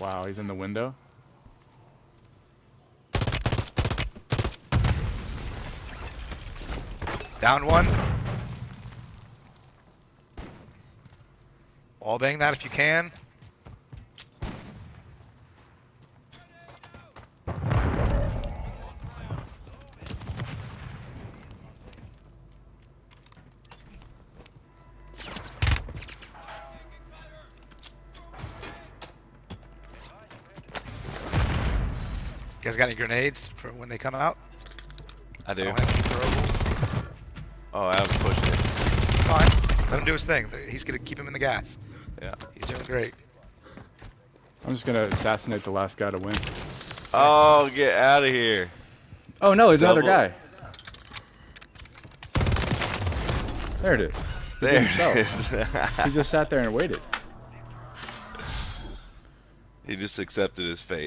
Wow, he's in the window. Down one. Wall bang that if you can. You guys got any grenades for when they come out? I do. don't have any throwables. Oh, Adam's pushing it. It's fine. Let him do his thing. He's gonna keep him in the gas. Yeah. He's doing great. I'm just gonna assassinate the last guy to win. Oh, get out of here. Oh no, he's another Double. guy. There it is. He There. himself. it He just sat there and waited. he just accepted his fate.